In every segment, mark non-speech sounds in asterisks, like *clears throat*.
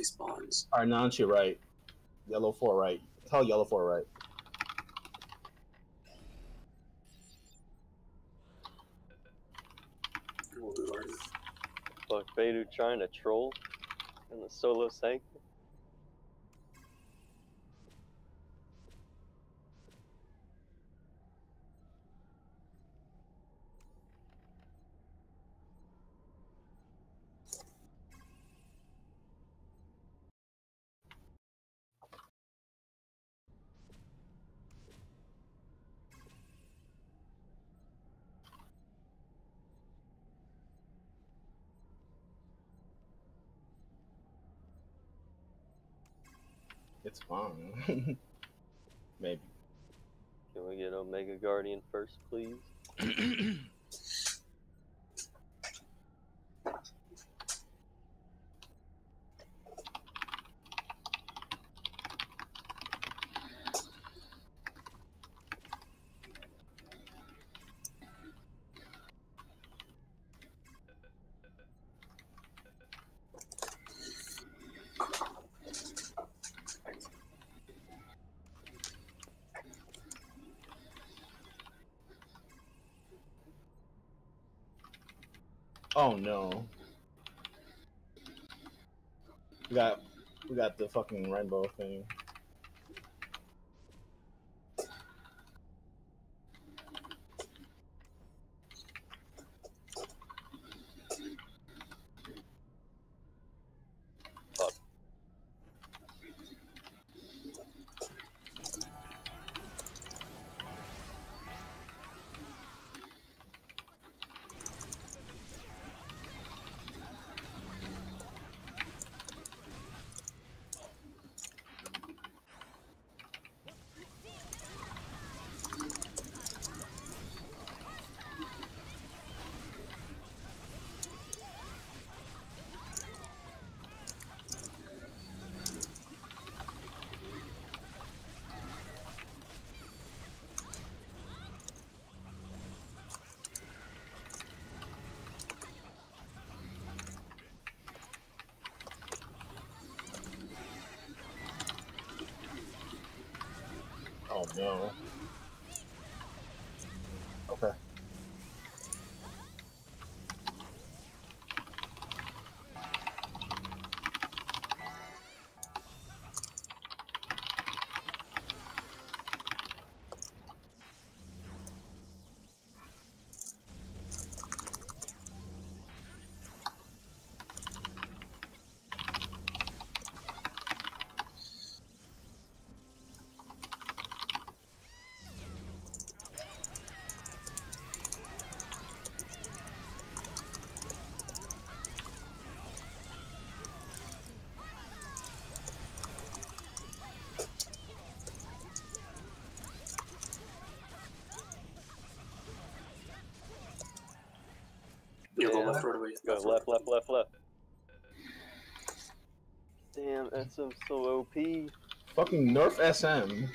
these spawns. Alright, Nanchi right. Yellow four right. Tell yellow four right. We'll do Arden. Fuck, Beidou trying to troll in the solo sank. Fine. *laughs* Maybe. Can we get Omega Guardian first, please? *clears throat* Oh no. We got we got the fucking rainbow thing. No. Okay. Yeah, go Yeah. Left right away. Go left, left, left, left. Damn, SM so OP. Fucking nerf SM.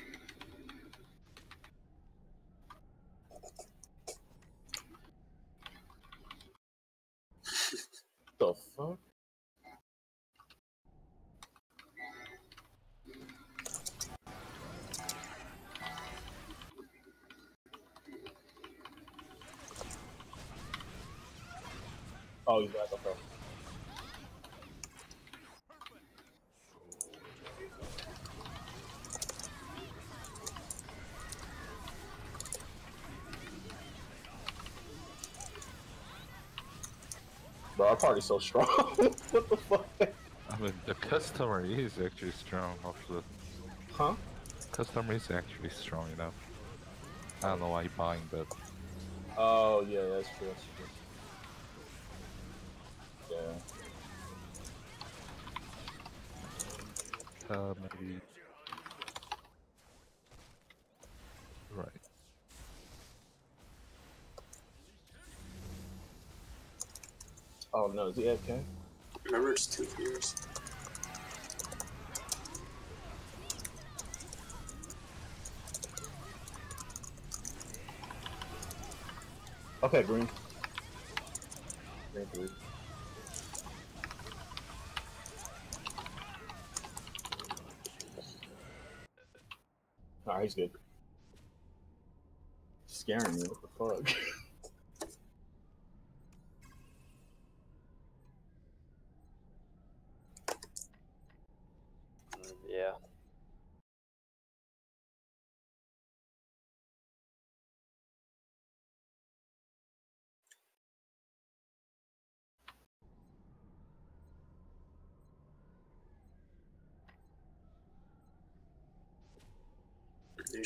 the fuck? Oh, you guys, okay. Bro, our party's so strong. *laughs* what the fuck? I mean, the customer is actually strong. The Huh? customer is actually strong enough. I don't know why you're buying, but Oh, yeah, that's true. That's true. Yeah. uh, maybe. know. Is he AFK? Remember, it's two years. Okay, green. Green three. Alright, he's good. Scaring me, what the fuck? *laughs*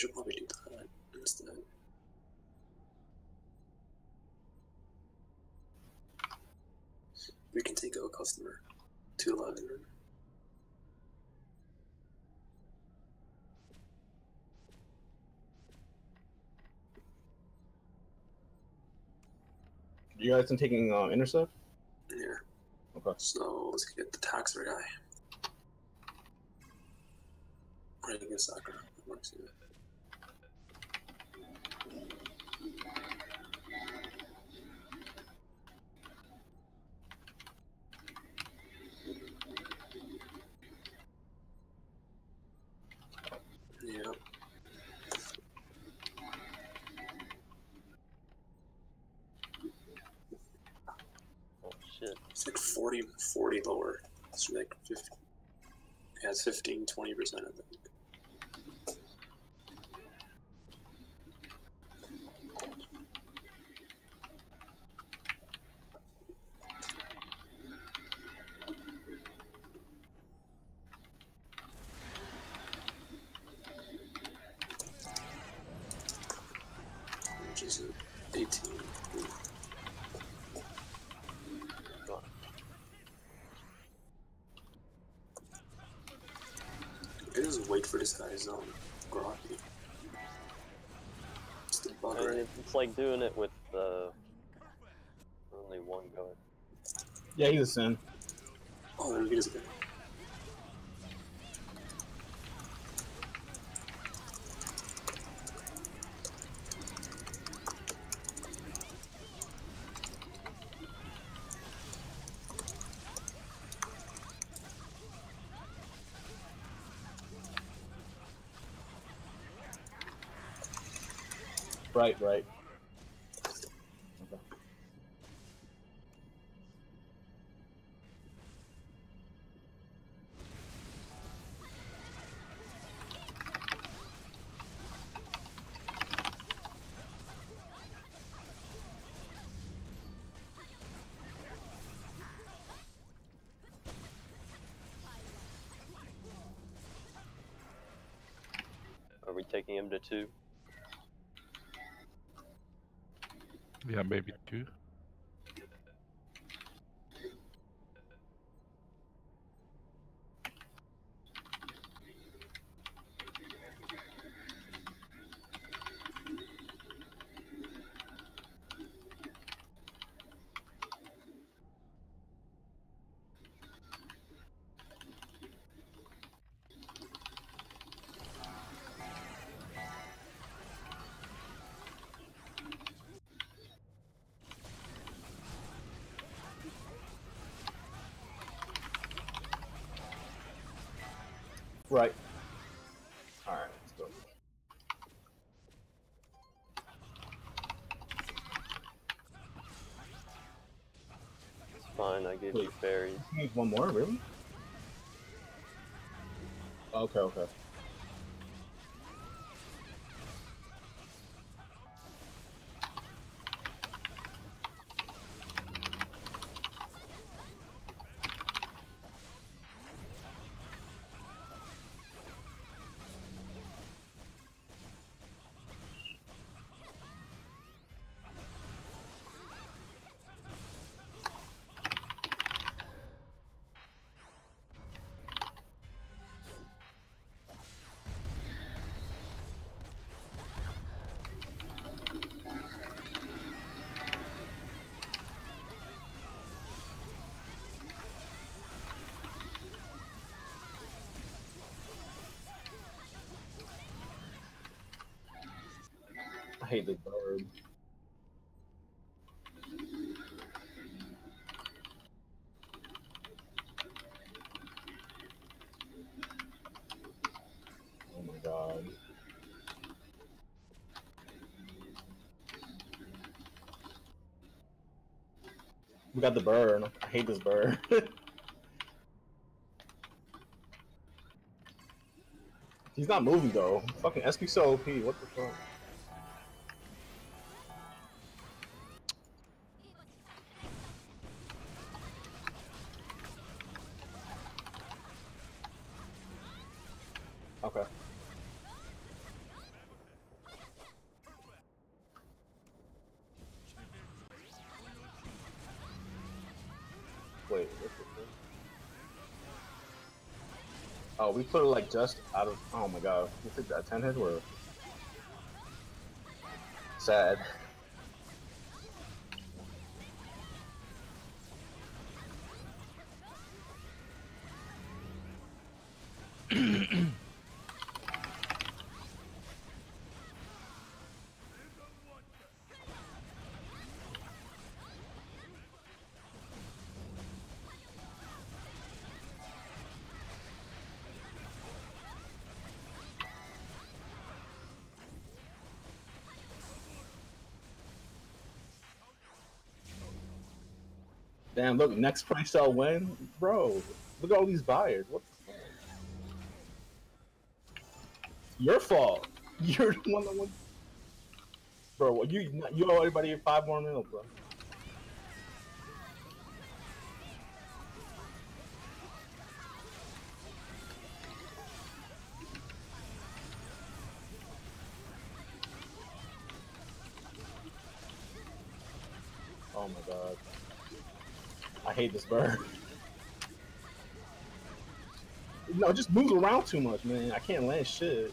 should probably do that instead. We can take a customer to eleven. You guys been taking uh, intercept? Yeah. Okay. So let's get the taxer guy. Or you can Sakura. I want to see that. Yep. Oh shit. It's like 40, 40 lower. It's like 50. It has 15, 20%, I think. It's, it's like doing it with uh, only one guard. Yeah, he's a sin. Oh, there he is again. Right, right. Are we taking him to two? Yeah, maybe two. Right. Alright, let's go. It's fine. I gave you Wait. fairies. You need one more, really? Okay, okay. hate this bird. Oh my god. We got the bird. I hate this bird. *laughs* He's not moving though. Fucking SP so OP. What the fuck? Wait, what the fuck? Oh, we put it like just out of. Oh my god, we took that 10 hit or. Sad. Damn, look, next price shall win? Bro, look at all these buyers. What the fuck? Your fault. *laughs* You're the one that went. Bro, you you owe everybody five more mil, bro. Oh my god. I hate this bird. No, just moves around too much, man. I can't land shit.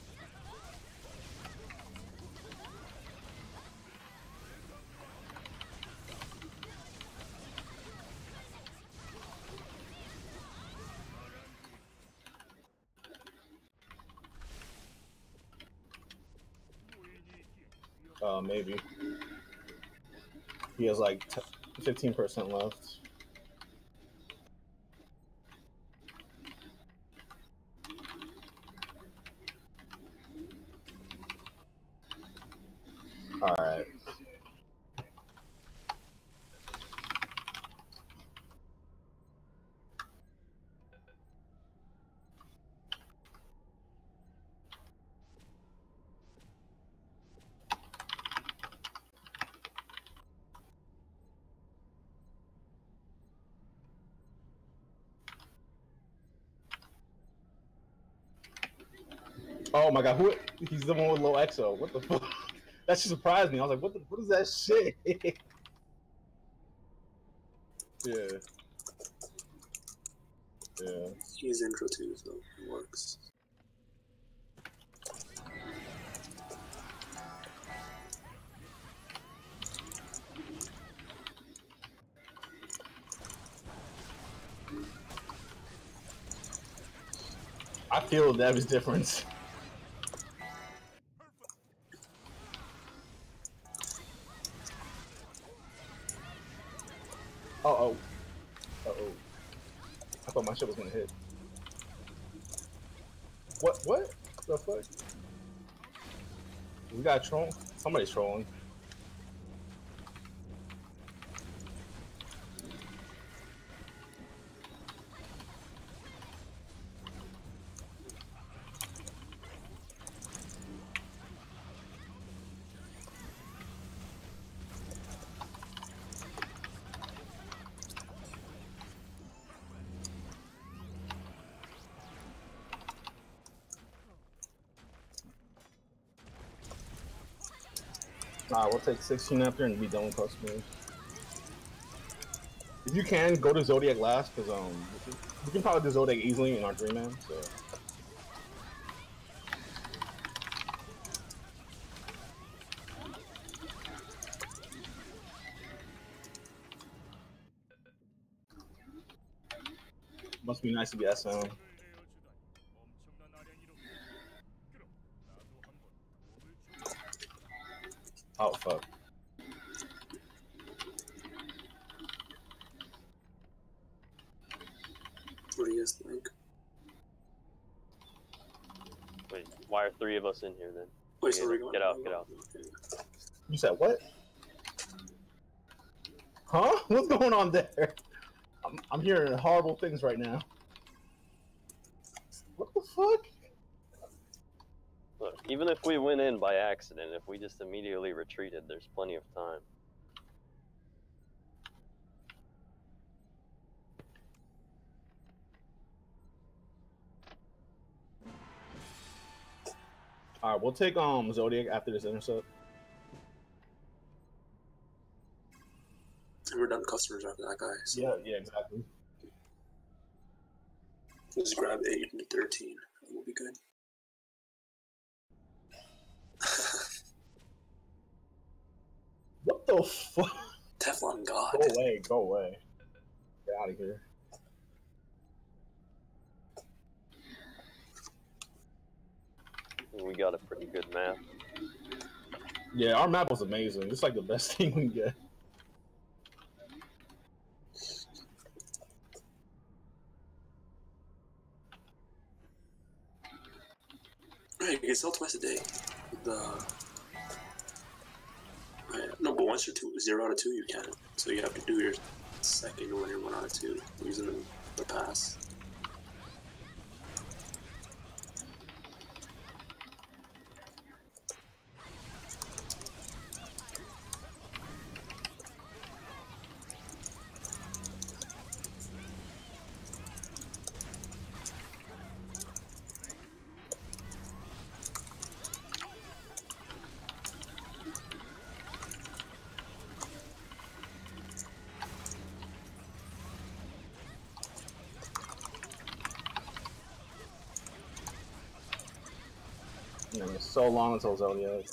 Uh, maybe. He has like fifteen percent left. All right. Oh my god, who? He's the one with low exo. What the fuck? *laughs* That shit surprised me. I was like, what the, what is that shit? *laughs* yeah. Yeah. He's intro too, so it works. I feel damage difference. *laughs* oh. Uh oh. I thought my shit was gonna hit. What? What? The fuck? We got troll. Somebody's trolling. Nah, we'll take 16 after and be done with customers. If you can, go to Zodiac last, because um, we can probably do Zodiac easily in our Dream Man, so. Must be nice to be SM. Oh, fuck. What do you guys think? Wait, why are three of us in here then? Wait, so we're going get out, get out. Okay. You said what? Huh? *laughs* What's going on there? I'm, I'm hearing horrible things right now. What the fuck? Look, even if we went in by accident, if we just immediately retreated, there's plenty of time. All right, we'll take um Zodiac after this intercept. And we're done customers after that guy. So Yeah, yeah, exactly. just grab eight and thirteen. and We'll be good. *laughs* What the fuck? Teflon God. Go away, go away. Get out of here. We got a pretty good map. Yeah, our map was amazing. It's like the best *laughs* thing we can get. Right, you can sell twice a day. The Right, no, but once you're two, zero out of two, you can. So you have to do your second one you're one out of two using the, the pass. so long until Zodiac.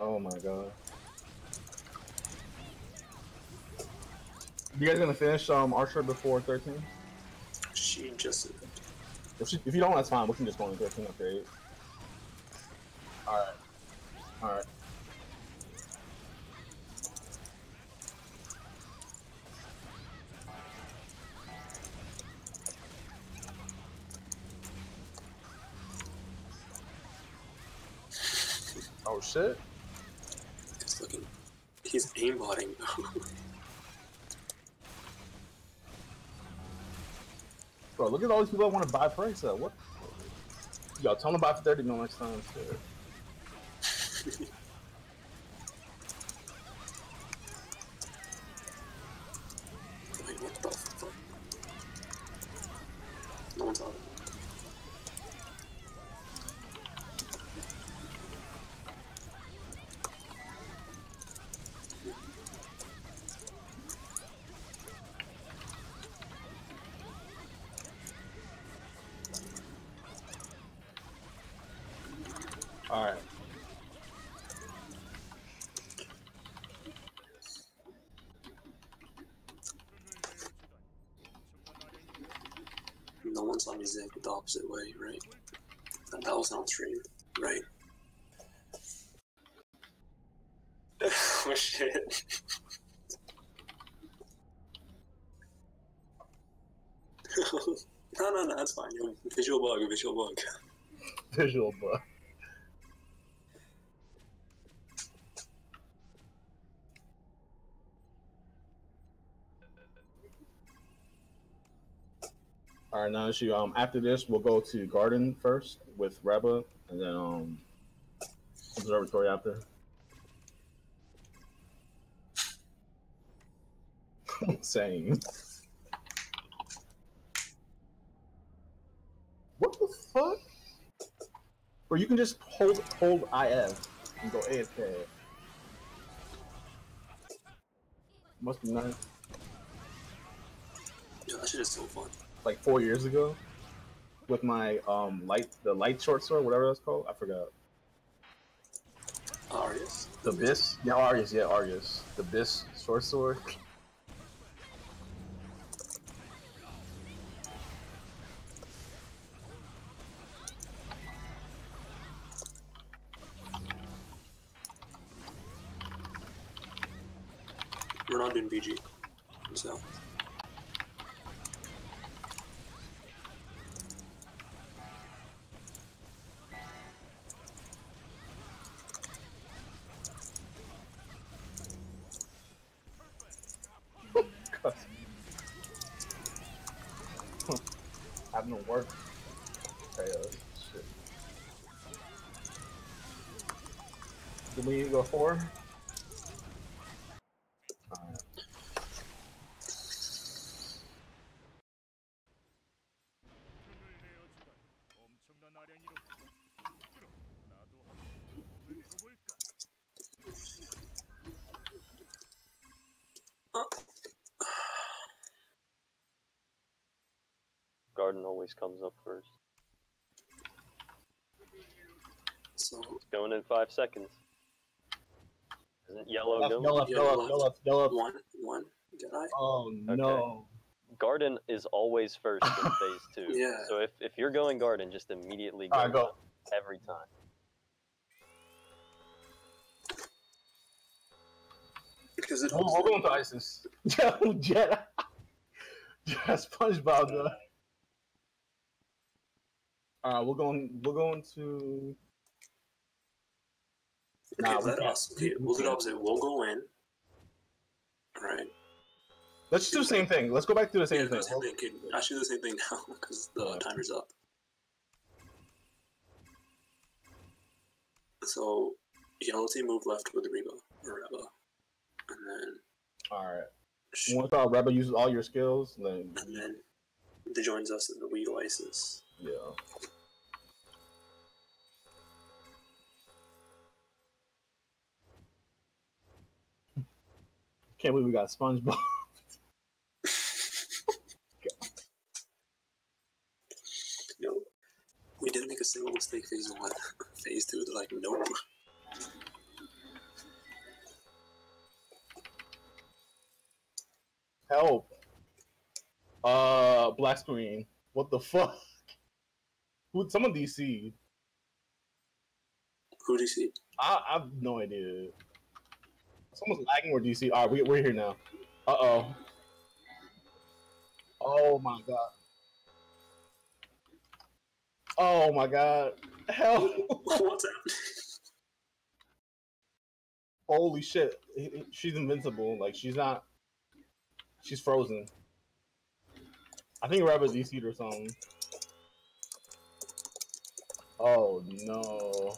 Oh my god. You guys gonna finish um, Archer before 13? She just. If, she, if you don't, that's fine. We can just go on 13 after 8. People that want to buy price up. What? Yo, tell them for 30 mil next time. Alright. No one's on me zig the opposite way, right? And that was on stream, right? *laughs* oh shit. *laughs* no, no, no, that's fine. Visual bug, visual bug. Visual bug. Right, now issue. Um, after this, we'll go to Garden first with Reba, and then um, Observatory after. *laughs* Same. What the fuck? Or you can just hold hold IF and go AFK. Must be nice. Yo, that shit is so fun. Like four years ago, with my um light the light short sword, whatever that's called. I forgot. Arius? The Bis? Yeah, Arius. Yeah, Arius. The Bis short sword. We're not doing BG. So. Having to work. Okay, uh, shit. Can we go four? Garden always comes up first. So. It's going in five seconds. Isn't yellow Left, go? go left, Yeah, left, left. left, go left. one, one. Did I? Oh no. Garden is always first in *laughs* phase two. Yeah. So if, if you're going garden, just immediately go, Alright, go. every time. Because it Oh, we're going to Isys. Yo, Jet. Jet, SpongeBob, though. Alright, uh, we're going, we're going to. Okay, Nah, we let can't. us. Okay, We we'll do the opposite. We'll go in. Alright. Let's do the same thing. Let's go back to the same do thing. same thing. Okay, actually, do the same thing *laughs* now because the Alright. timer's up. So, yellow team move left with Reba or Reba, and then Alright. sh- Once our rebel uses all your skills, then and then they joins us in the we go Isys. yeah. Can't believe we got SpongeBob. *laughs* No, we didn't make a single mistake. Phase one, phase two. They're like, nope. Help. Uh, black screen. What the fuck? Who? Someone DC. Who see? I, I have no idea. Someone's lagging or DC. All right, we, we're here now. Uh oh. Oh my god. Oh my god. Hell. What's *laughs* happening? Holy shit. He- he- She's invincible. Like, she's not. She's frozen. I think Rabbit DC'd or something. Oh no.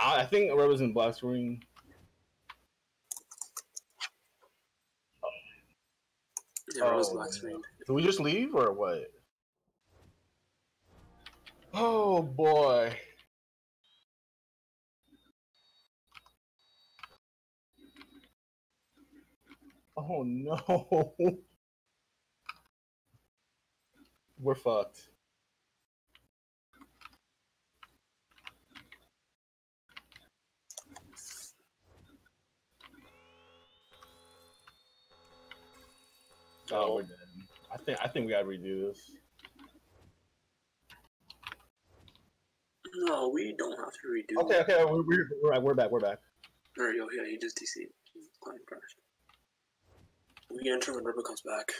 I, I think Rabbit's in black screen. Yeah, Oh, black screen. Do we just leave or what? Oh boy. Oh *laughs* no. We're fucked. Oh, we're dead. I think I think we gotta redo this. No, we don't have to redo. Okay, okay, we're, we're, we're, back, we're back. We're back. There you go. Yeah, he just DC. Client crashed. We enter when Ripper comes back.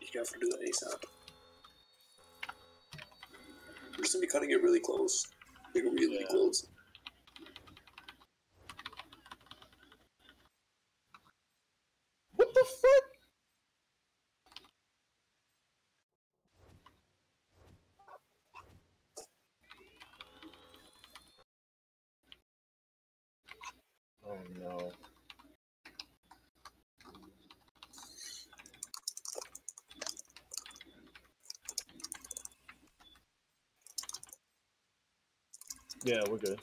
You have to do that ASAP. We're just gonna be cutting it really close. Like really Yeah. close. What the fuck? Oh no. Yeah, we're good.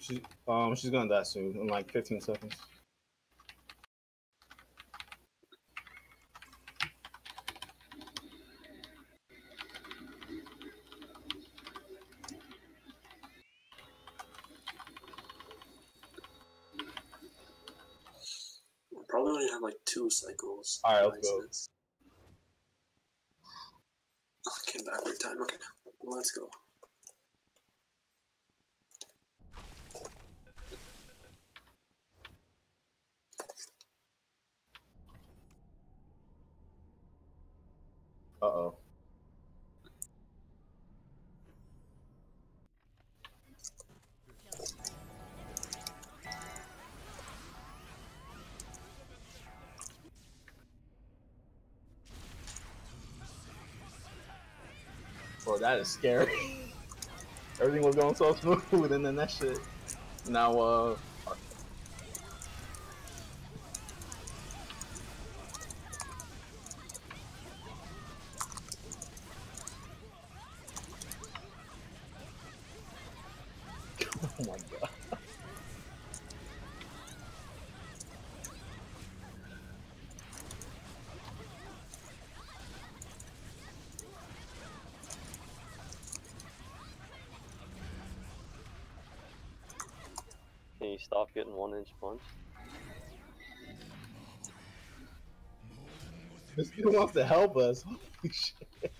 She, um, she's gonna die soon in like 15 seconds. We'll probably only have like two cycles. Alright, of let's go. Came back every time. Okay, let's go. That is scary. *laughs* Everything was going so smooth, *laughs* and then that shit. Now, uh, you stop getting one inch punch? This dude wants to help us. Holy shit.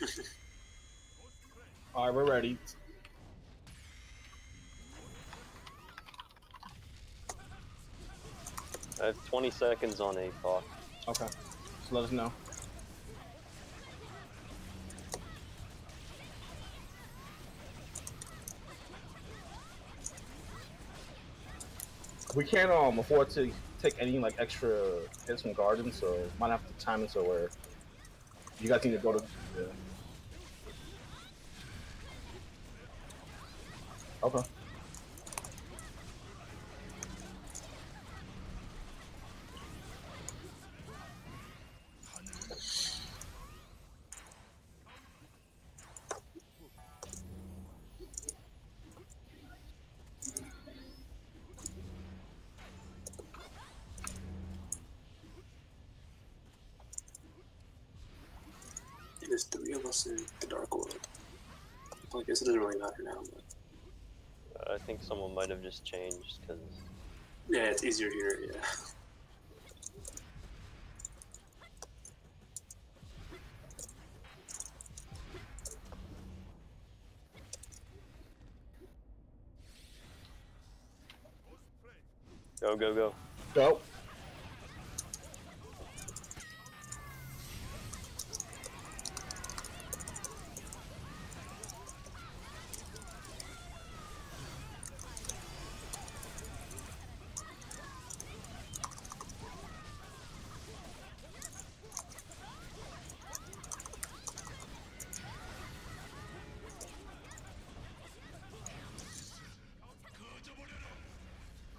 *laughs* Alright, we're ready. I have 20 seconds on a clock. Okay. So let us know. We can't um afford to take any like extra hits from Garden, so might have to time it so where you guys need to go to. Yeah. Okay. There's three of us in the Dark World. Well, I guess it doesn't really matter now, but I think someone might have just changed because yeah, it's easier here. Yeah. go go go. Go.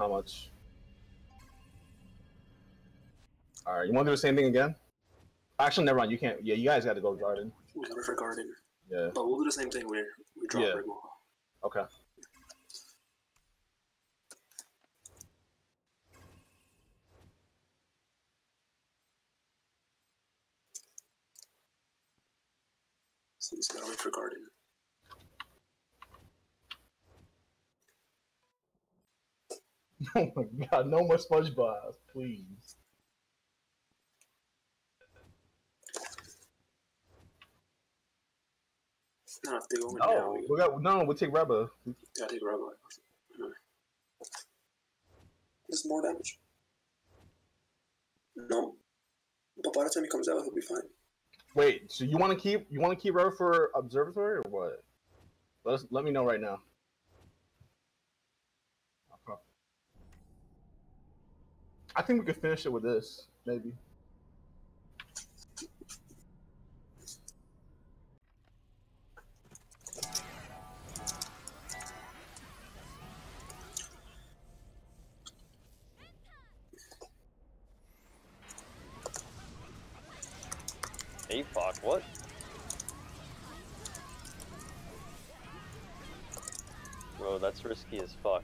How much? All right, you want to do the same thing again? Actually, never mind. You can't. Yeah, you guys got to go garden. We got for garden. Yeah. But we'll do the same thing where we drop yeah. Riggle. Okay. So gonna wait for garden. Oh my god, no more SpongeBob, please. No, if they go in No, we we got no. We'll take Reba. gotta take Rebel. There's more damage. No. But by the time he comes out, he'll be fine. Wait, so you want to keep you want to keep Reba for observatory or what? Let us let me know right now. I think we could finish it with this, maybe. Hey, fuck, what? Bro, that's risky as fuck.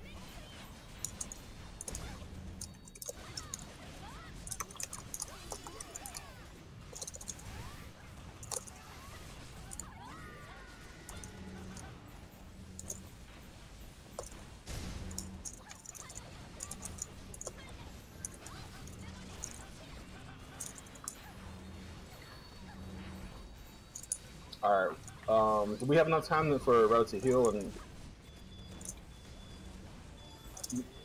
All right. Um, do we have enough time for Reba to heal? And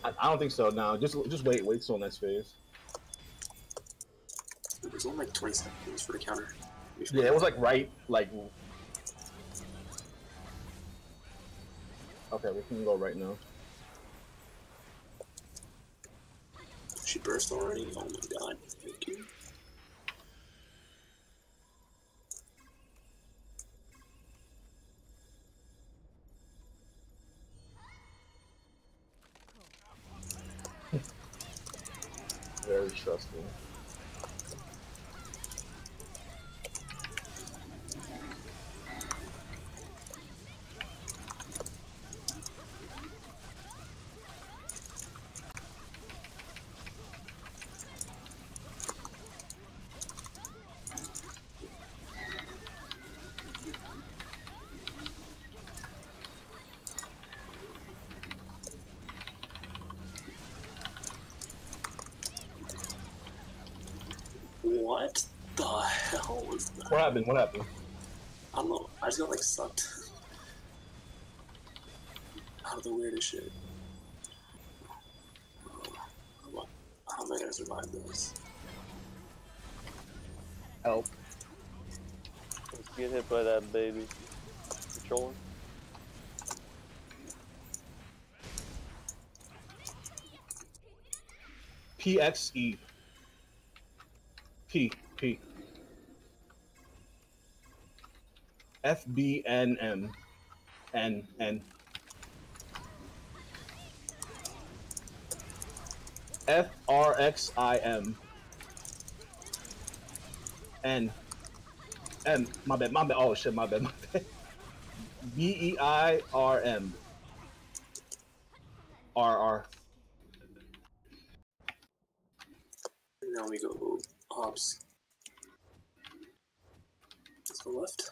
I, I don't think so. Now, just just wait, wait till next phase. There's only like 20 seconds for the counter. Yeah, it was like right, like. Okay, we can go right now. She burst already? Oh my god. Thank you. Very stressful. What the hell was that? What happened? What happened? I don't know. I just got like sucked out of the weirdest shit. Oh, How am I gonna survive this? Help. Let's get hit by that baby. Controlling. PXE. P P. FBNM. N N. FRXIM. N. M. My bad. My bad. Oh shit. My bad. My bad. B E I R M. R R. Now we go ops. Let's go left.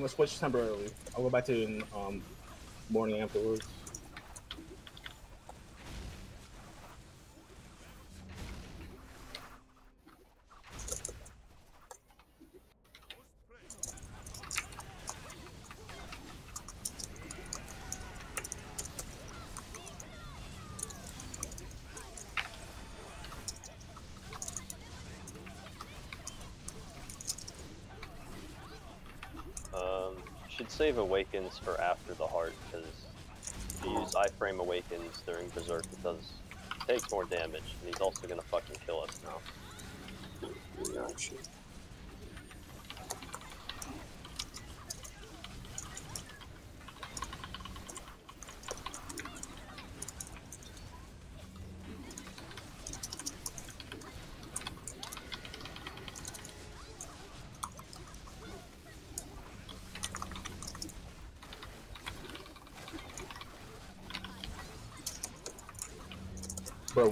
I'm gonna switch temporarily. I'll go back to um morning afterwards. Um, should save Awakens for after the heart, because if you use iframe Awakens during Berserk, it does take more damage, and he's also gonna fucking kill us now. Gotcha.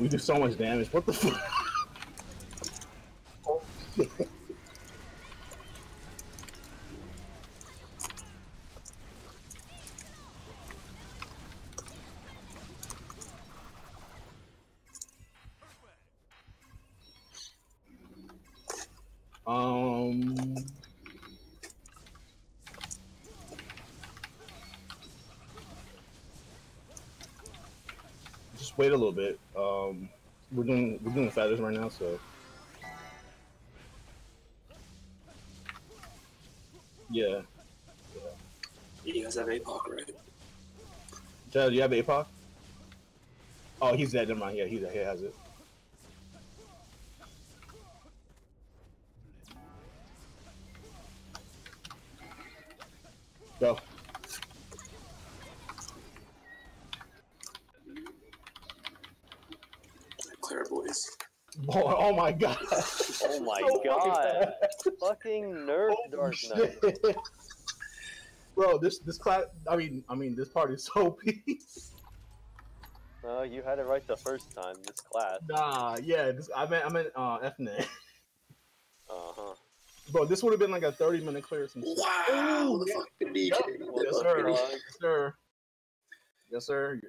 We do so much damage. What the fuck? Oh. *laughs* Um. Just wait a little bit. Um, we're doing we're doing feathers right now, so yeah. You guys have APOC, right? Chad, do you have APOC? Oh, he's dead. Never mind. Yeah, he's he has it. Go. Clairvoyance. Oh, oh my god. Oh *laughs* my So god! fast. fucking nerf Holy Dark Knight. shit. Bro, this this class. I mean, I mean, this party is *laughs* so peace. No, you had it right the first time. This class. Nah, yeah. This, I meant I meant uh, FNet. *laughs* Uh huh. Bro, this would have been like a thirty minute clear. Some shit. Wow, the fucking DJ. Yes, sir. Yes, sir. Yes, sir.